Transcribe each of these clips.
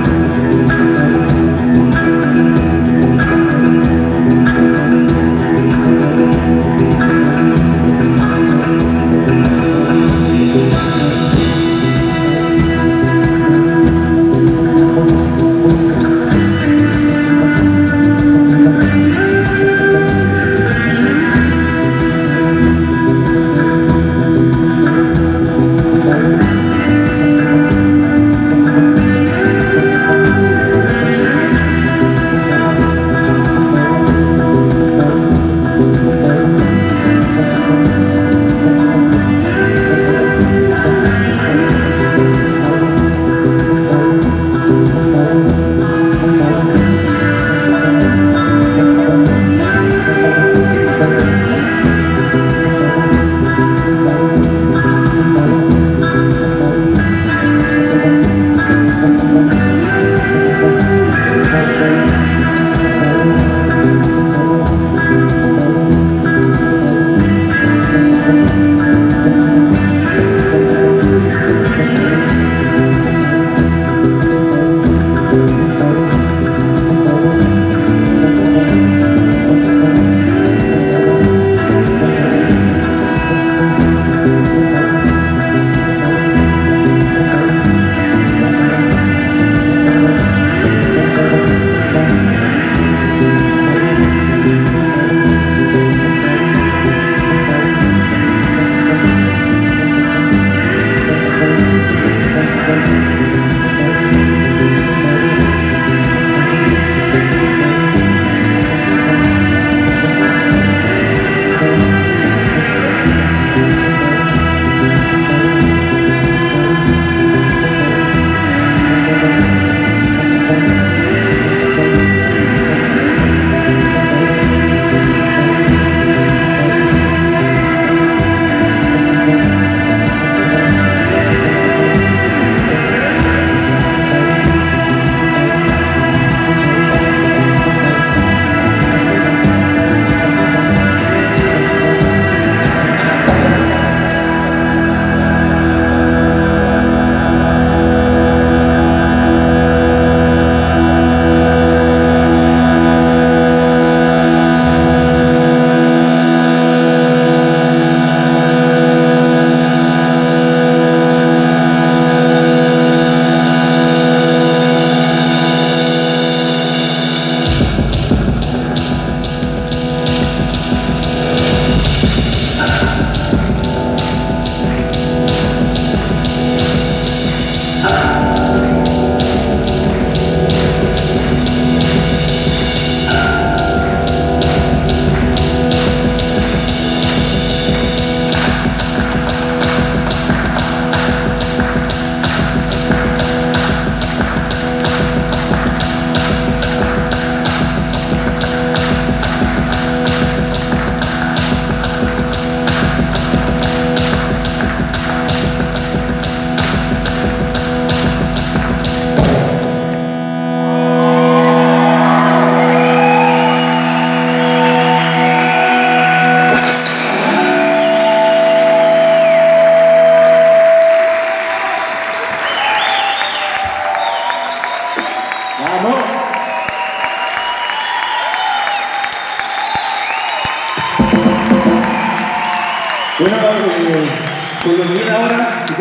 Música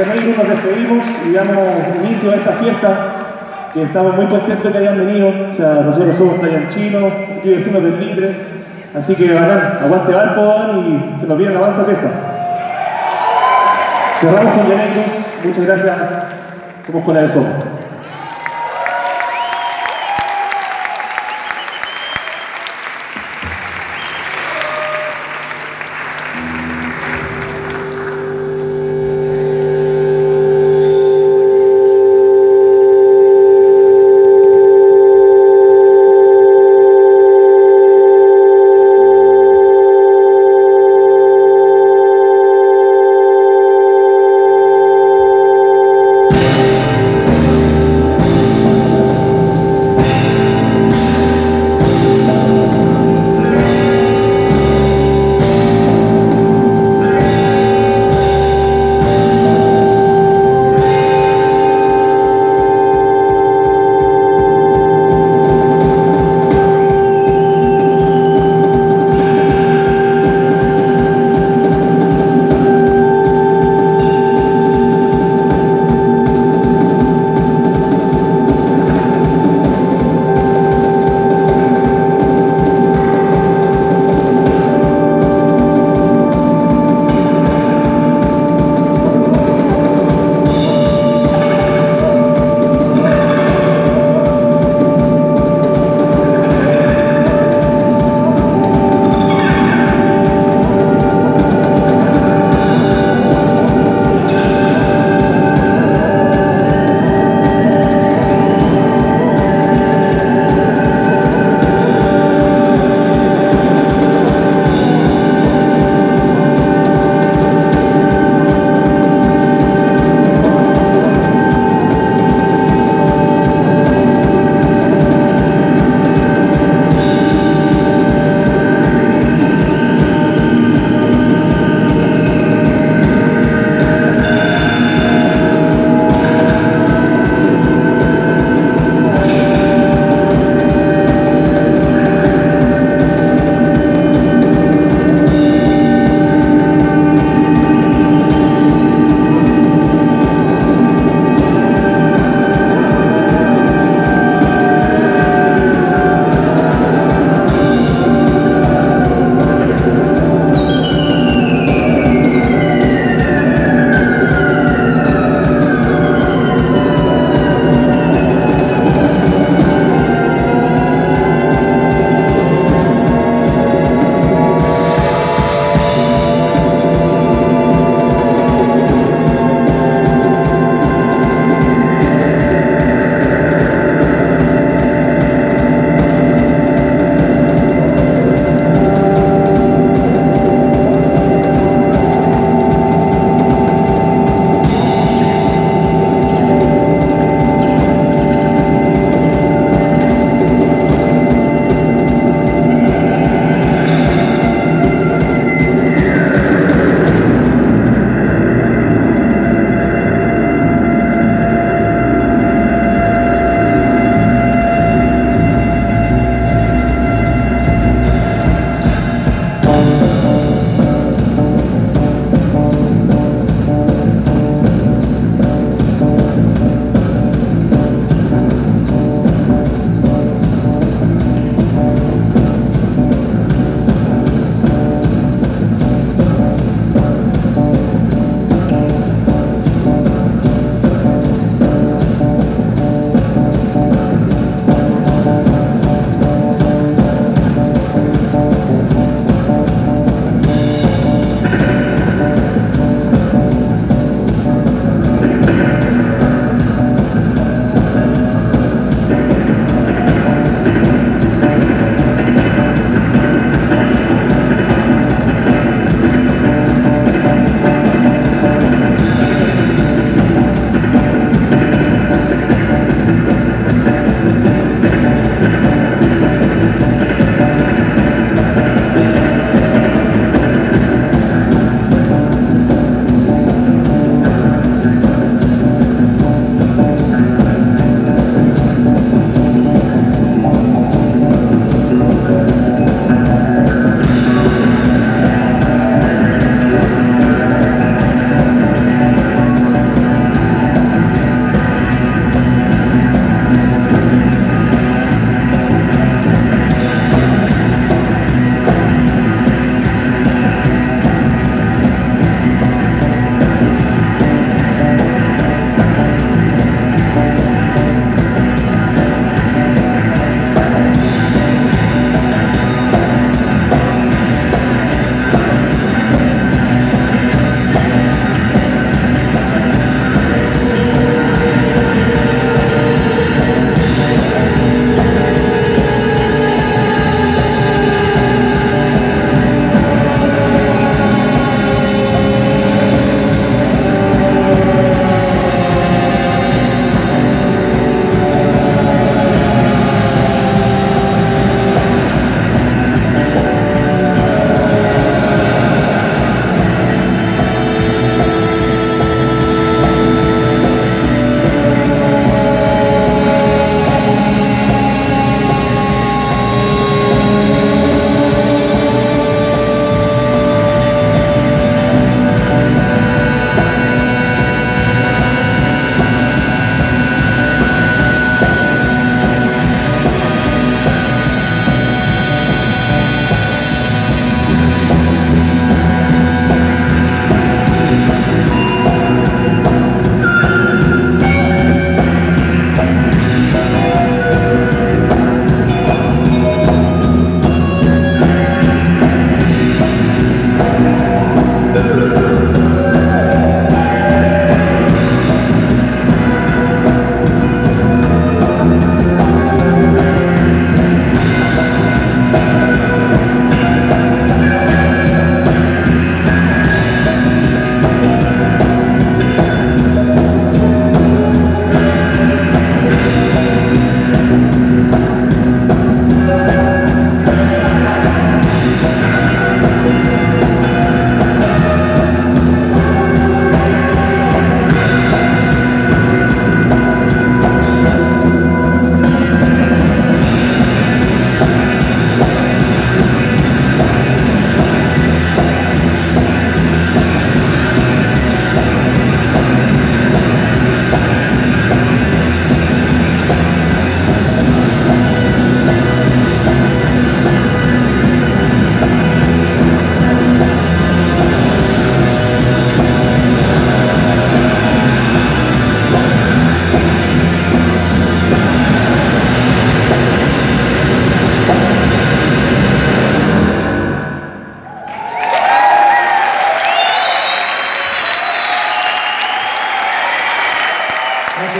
nos despedimos y damos inicio a esta fiesta que estamos muy contentos que hayan venido. O sea, nosotros somos Chino, aquí vecinos del Litre. Así que bacán, aguante Valpo y se nos viene la avanza fiesta. Cerramos con Geneiros, muchas gracias. Somos con la de Somo.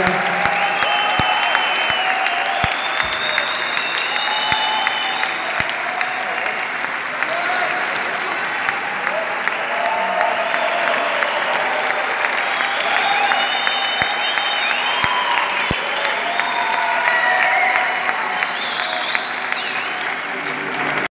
Gracias.